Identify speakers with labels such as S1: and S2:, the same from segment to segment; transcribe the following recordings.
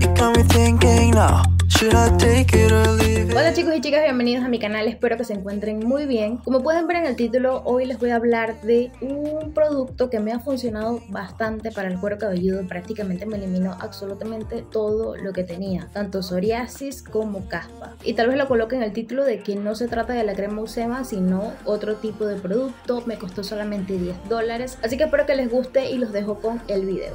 S1: You got me thinking now. Hola chicos y chicas, bienvenidos a mi canal, espero que se encuentren muy bien. Como pueden ver en el título, hoy les voy a hablar de un producto que me ha funcionado bastante para el cuero cabelludo, prácticamente me eliminó absolutamente todo lo que tenía, tanto psoriasis como caspa. Y tal vez lo coloque en el título de que no se trata de la crema Usema, sino otro tipo de producto, me costó solamente 10 dólares, así que espero que les guste y los dejo con el video.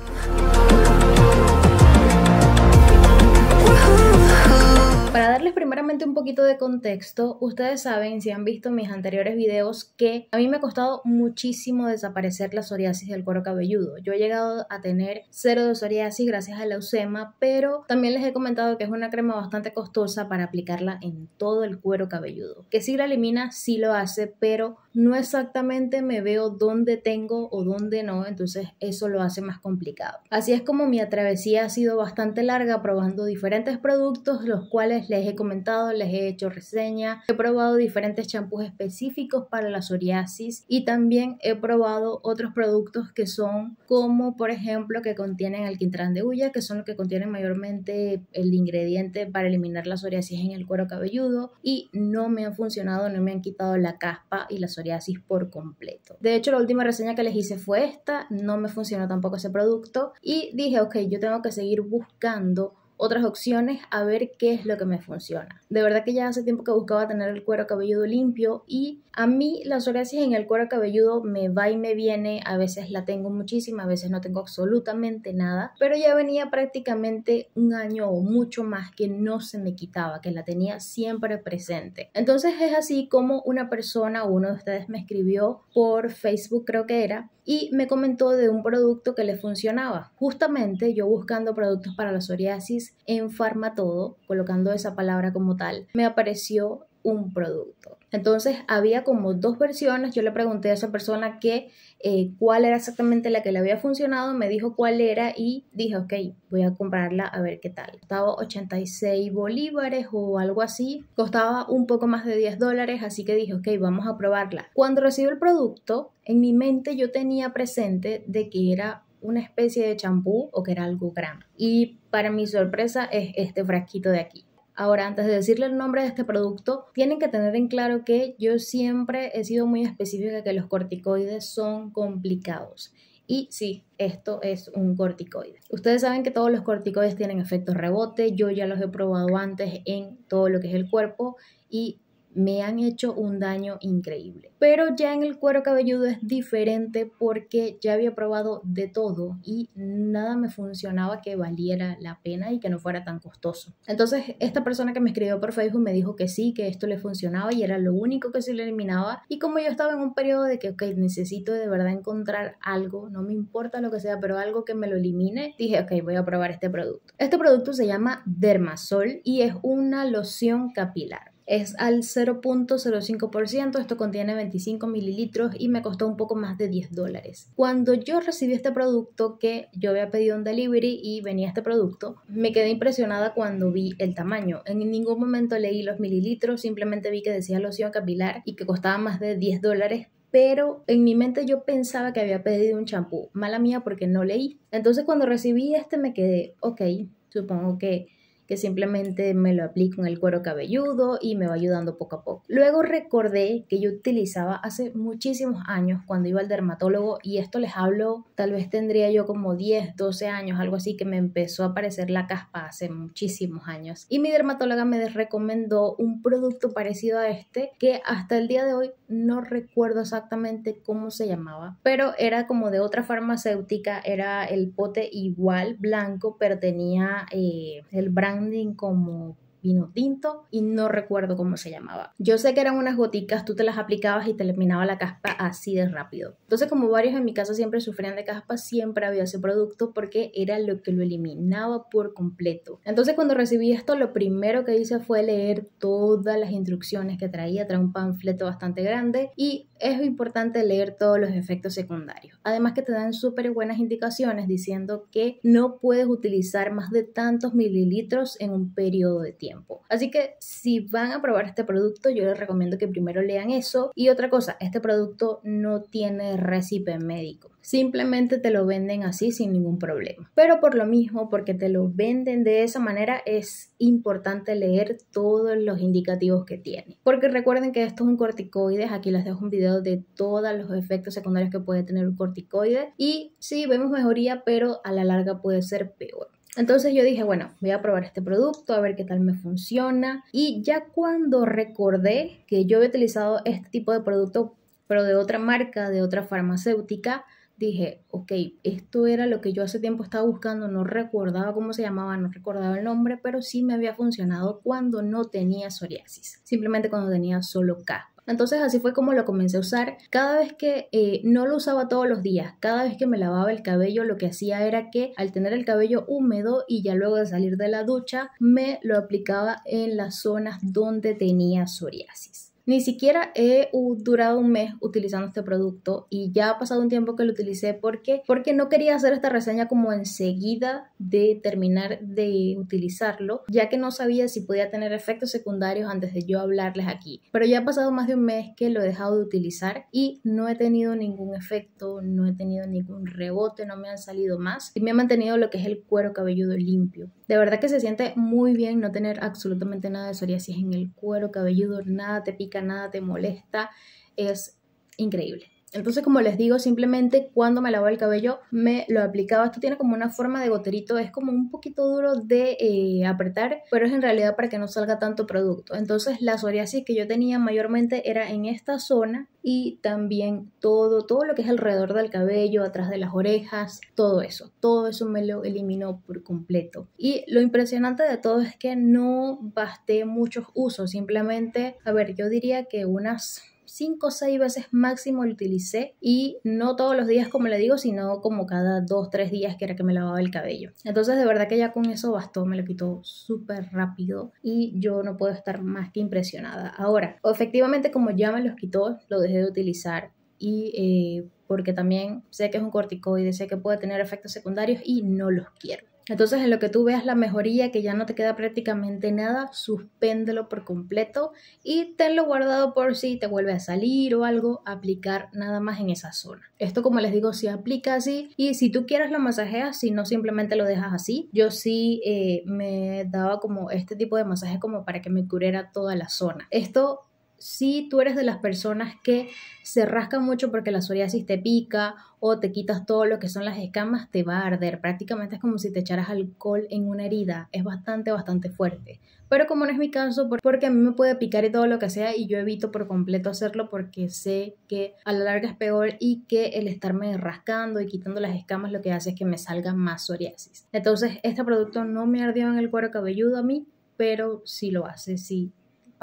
S1: Para darles primeramente un poquito de contexto, ustedes saben, si han visto mis anteriores videos, que a mí me ha costado muchísimo desaparecer la psoriasis del cuero cabelludo. Yo he llegado a tener cero de psoriasis gracias a la Eusema, pero también les he comentado que es una crema bastante costosa para aplicarla en todo el cuero cabelludo. Que si la elimina, sí lo hace, pero no exactamente me veo dónde tengo o dónde no, entonces eso lo hace más complicado. Así es como mi travesía ha sido bastante larga probando diferentes productos, los cuales les he comentado, les he hecho reseña, he probado diferentes champús específicos para la psoriasis y también he probado otros productos que son como por ejemplo que contienen alquitrán de hulla, que son los que contienen mayormente el ingrediente para eliminar la psoriasis en el cuero cabelludo y no me han funcionado, no me han quitado la caspa y la psoriasis por completo. De hecho, la última reseña que les hice fue esta, no me funcionó tampoco ese producto y dije, ok, yo tengo que seguir buscando otras opciones a ver qué es lo que me funciona. De verdad que ya hace tiempo que buscaba tener el cuero cabelludo limpio y a mí la psoriasis en el cuero cabelludo me va y me viene, a veces la tengo muchísima, a veces no tengo absolutamente nada, pero ya venía prácticamente un año o mucho más que no se me quitaba, que la tenía siempre presente. Entonces es así como una persona, uno de ustedes me escribió por Facebook creo que era, y me comentó de un producto que le funcionaba. Justamente yo buscando productos para la psoriasis en Farmatodo, colocando esa palabra como tal, me apareció un producto. Entonces había como dos versiones, yo le pregunté a esa persona que eh, cuál era exactamente la que le había funcionado, me dijo cuál era y dije, ok, voy a comprarla a ver qué tal. Costaba 86 bolívares o algo así, costaba un poco más de 10 dólares, así que dije, ok, vamos a probarla. Cuando recibí el producto, en mi mente yo tenía presente de que era una especie de champú o que era algo grande. Y para mi sorpresa es este frasquito de aquí. Ahora, antes de decirle el nombre de este producto, tienen que tener en claro que yo siempre he sido muy específica que los corticoides son complicados. Y sí, esto es un corticoide. Ustedes saben que todos los corticoides tienen efectos rebote. Yo ya los he probado antes en todo lo que es el cuerpo y me han hecho un daño increíble. Pero ya en el cuero cabelludo es diferente porque ya había probado de todo y nada me funcionaba que valiera la pena y que no fuera tan costoso. Entonces esta persona que me escribió por Facebook me dijo que sí, que esto le funcionaba y era lo único que se le eliminaba. Y como yo estaba en un periodo de que, necesito de verdad encontrar algo, no me importa lo que sea, pero algo que me lo elimine, dije, ok, voy a probar este producto. Este producto se llama Dermasol y es una loción capilar es al 0.05%, esto contiene 25 mililitros y me costó un poco más de 10 dólares. Cuando yo recibí este producto que yo había pedido un delivery y venía este producto, me quedé impresionada cuando vi el tamaño. En ningún momento leí los mililitros, simplemente vi que decía loción capilar y que costaba más de 10 dólares, pero en mi mente yo pensaba que había pedido un champú. Mala mía porque no leí. Entonces cuando recibí este me quedé, ok, supongo que que simplemente me lo aplico en el cuero cabelludo y me va ayudando poco a poco. Luego recordé que yo utilizaba hace muchísimos años cuando iba al dermatólogo y esto les hablo, tal vez tendría yo como 10, 12 años, algo así que me empezó a aparecer la caspa hace muchísimos años. Y mi dermatóloga me recomendó un producto parecido a este que hasta el día de hoy no recuerdo exactamente cómo se llamaba, pero era como de otra farmacéutica, era el pote igual blanco, pero tenía eh, el brand como vino tinto y no recuerdo cómo se llamaba. Yo sé que eran unas goticas, tú te las aplicabas y te eliminaba la caspa así de rápido. Entonces como varios en mi casa siempre sufrían de caspa, siempre había ese producto porque era lo que lo eliminaba por completo. Entonces cuando recibí esto, lo primero que hice fue leer todas las instrucciones que traía, trae un panfleto bastante grande y es importante leer todos los efectos secundarios. Además que te dan súper buenas indicaciones diciendo que no puedes utilizar más de tantos mililitros en un periodo de tiempo. Tiempo. Así que si van a probar este producto, yo les recomiendo que primero lean eso. Y otra cosa, este producto no tiene récipe médico. Simplemente te lo venden así sin ningún problema. Pero por lo mismo, porque te lo venden de esa manera, es importante leer todos los indicativos que tiene. Porque recuerden que esto es un corticoide. Aquí les dejo un video de todos los efectos secundarios que puede tener un corticoide. Y sí, vemos mejoría, pero a la larga puede ser peor. Entonces yo dije, bueno, voy a probar este producto, a ver qué tal me funciona. Y ya cuando recordé que yo había utilizado este tipo de producto, pero de otra marca, de otra farmacéutica, dije, ok, esto era lo que yo hace tiempo estaba buscando, no recordaba cómo se llamaba, no recordaba el nombre, pero sí me había funcionado cuando no tenía psoriasis, simplemente cuando tenía solo K. Entonces así fue como lo comencé a usar. Cada vez que eh, no lo usaba todos los días, cada vez que me lavaba el cabello, lo que hacía era que al tener el cabello húmedo y ya luego de salir de la ducha, me lo aplicaba en las zonas donde tenía psoriasis. Ni siquiera he durado un mes utilizando este producto y ya ha pasado un tiempo que lo utilicé porque, porque no quería hacer esta reseña como enseguida de terminar de utilizarlo, ya que no sabía si podía tener efectos secundarios antes de yo hablarles aquí. Pero ya ha pasado más de un mes que lo he dejado de utilizar y no he tenido ningún efecto, no he tenido ningún rebote, no me han salido más y me ha mantenido lo que es el cuero cabelludo limpio. De verdad que se siente muy bien no tener absolutamente nada de psoriasis en el cuero cabelludo, nada te pica nada te molesta, es increíble. Entonces, como les digo, simplemente cuando me lavaba el cabello me lo aplicaba. Esto tiene como una forma de goterito, es como un poquito duro de eh, apretar, pero es en realidad para que no salga tanto producto. Entonces, la psoriasis que yo tenía mayormente era en esta zona y también todo, todo lo que es alrededor del cabello, atrás de las orejas, todo eso, todo eso me lo eliminó por completo. Y lo impresionante de todo es que no basté muchos usos, simplemente, a ver, yo diría que unas 5 o 6 veces máximo lo utilicé y no todos los días como le digo, sino como cada 2, 3 días que era que me lavaba el cabello. Entonces de verdad que ya con eso bastó, me lo quitó súper rápido y yo no puedo estar más que impresionada. Ahora, efectivamente como ya me los quitó, lo dejé de utilizar y eh, porque también sé que es un corticoide, sé que puede tener efectos secundarios y no los quiero. Entonces, en lo que tú veas la mejoría, que ya no te queda prácticamente nada, suspéndelo por completo y tenlo guardado por si te vuelve a salir o algo, aplicar nada más en esa zona. Esto, como les digo, se aplica así y si tú quieres lo masajeas, si no simplemente lo dejas así. Yo sí eh, me daba como este tipo de masaje como para que me cubriera toda la zona. Esto si tú eres de las personas que se rascan mucho porque la psoriasis te pica o te quitas todo lo que son las escamas, te va a arder. Prácticamente es como si te echaras alcohol en una herida. Es bastante, bastante fuerte. Pero como no es mi caso, porque a mí me puede picar y todo lo que sea y yo evito por completo hacerlo porque sé que a la larga es peor y que el estarme rascando y quitando las escamas lo que hace es que me salga más psoriasis. Entonces, este producto no me ardió en el cuero cabelludo a mí, pero sí lo hace, sí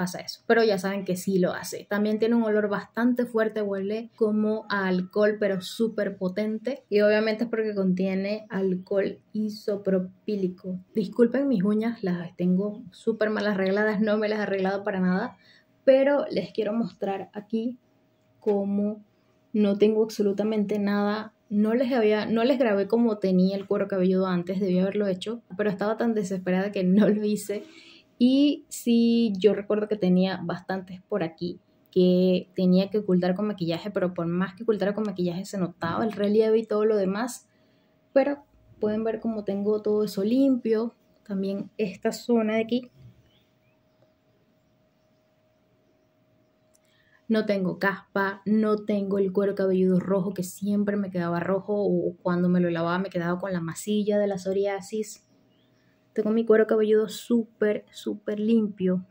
S1: pasa eso. Pero ya saben que sí lo hace. También tiene un olor bastante fuerte, huele como a alcohol, pero súper potente. Y obviamente es porque contiene alcohol isopropílico. Disculpen mis uñas, las tengo súper mal arregladas, no me las he arreglado para nada. Pero les quiero mostrar aquí cómo no tengo absolutamente nada no les había, no les grabé como tenía el cuero cabelludo antes, debía haberlo hecho, pero estaba tan desesperada que no lo hice y sí, yo recuerdo que tenía bastantes por aquí que tenía que ocultar con maquillaje, pero por más que ocultara con maquillaje se notaba el relieve y todo lo demás. Pero pueden ver cómo tengo todo eso limpio. También esta zona de aquí. No tengo caspa, no tengo el cuero cabelludo rojo que siempre me quedaba rojo o cuando me lo lavaba me quedaba con la masilla de la psoriasis. Tengo mi cuero cabelludo súper, súper limpio.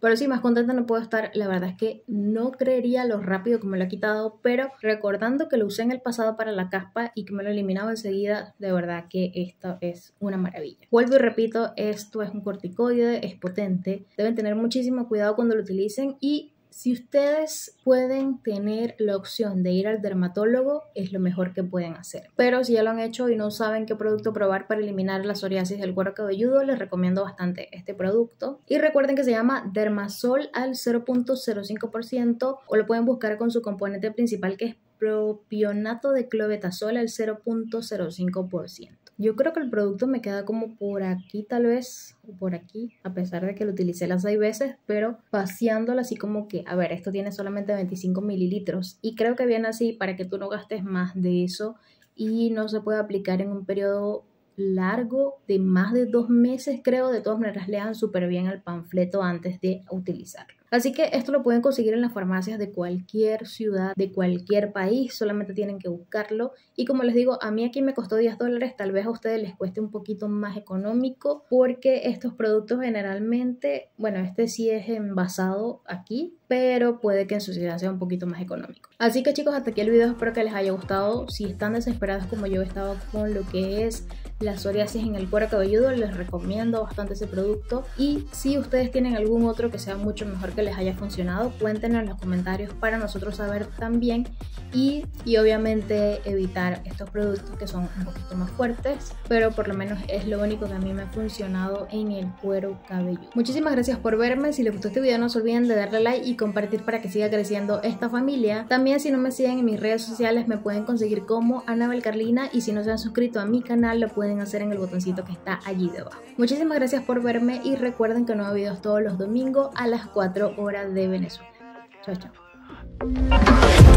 S1: Pero sí, más contenta no puedo estar. La verdad es que no creería lo rápido que me lo ha quitado, pero recordando que lo usé en el pasado para la caspa y que me lo eliminaba enseguida, de verdad que esto es una maravilla. Vuelvo y repito, esto es un corticoide, es potente. Deben tener muchísimo cuidado cuando lo utilicen y si ustedes pueden tener la opción de ir al dermatólogo, es lo mejor que pueden hacer. Pero si ya lo han hecho y no saben qué producto probar para eliminar la psoriasis del cuero cabelludo, les recomiendo bastante este producto. Y recuerden que se llama Dermasol al 0.05% o lo pueden buscar con su componente principal que es propionato de clobetasol al 0.05%. Yo creo que el producto me queda como por aquí tal vez, o por aquí, a pesar de que lo utilicé las seis veces, pero paseándolo así como que, a ver, esto tiene solamente 25 mililitros y creo que viene así para que tú no gastes más de eso y no se puede aplicar en un periodo largo de más de dos meses, creo. De todas maneras, lean súper bien el panfleto antes de utilizarlo. Así que esto lo pueden conseguir en las farmacias de cualquier ciudad, de cualquier país, solamente tienen que buscarlo. Y como les digo, a mí aquí me costó 10 dólares, tal vez a ustedes les cueste un poquito más económico porque estos productos generalmente, bueno, este sí es envasado aquí, pero puede que en su ciudad sea un poquito más económico. Así que chicos, hasta aquí el video, espero que les haya gustado. Si están desesperados como yo he estado con lo que es la psoriasis en el cuero cabelludo, les recomiendo bastante ese producto. Y si ustedes tienen algún otro que sea mucho mejor que les haya funcionado, cuéntenlo en los comentarios para nosotros saber también. Y, y obviamente evitar estos productos que son un poquito más fuertes, pero por lo menos es lo único que a mí me ha funcionado en el cuero cabelludo. Muchísimas gracias por verme. Si les gustó este video, no se olviden de darle like y compartir para que siga creciendo esta familia. También si no me siguen en mis redes sociales, me pueden conseguir como Anabel Carlina. Y si no se han suscrito a mi canal, lo pueden hacer en el botoncito que está allí debajo. Muchísimas gracias por verme y recuerden que nuevos videos todos los domingos a las 4 horas de Venezuela. Chao, chao.